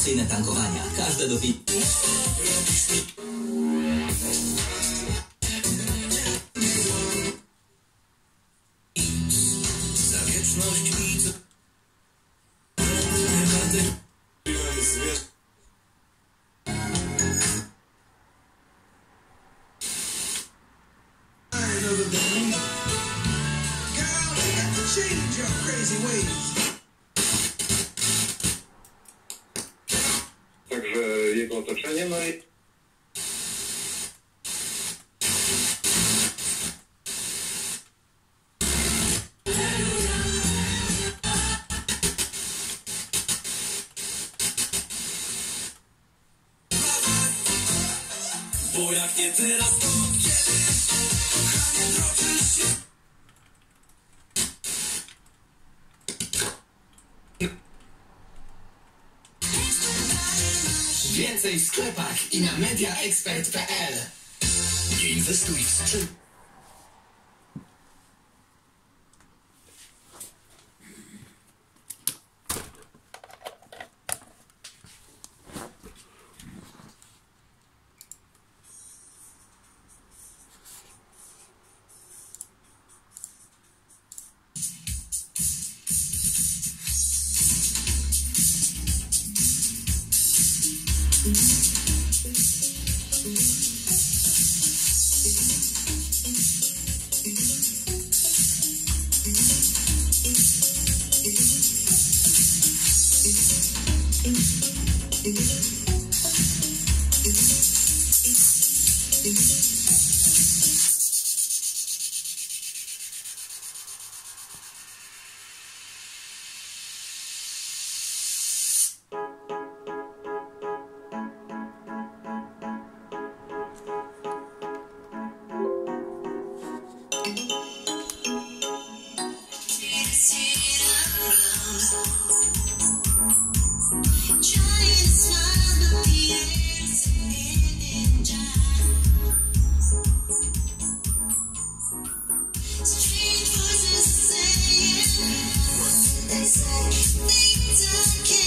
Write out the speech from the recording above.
promocyjne tankowania. Każde do. Change your crazy ways. Jego otoczenie, no i Bo jak nie teraz, to Więcej w sklepach i na mediaexpert.pl Nie inwestuj w sprzęt. Thank you. say things I can't.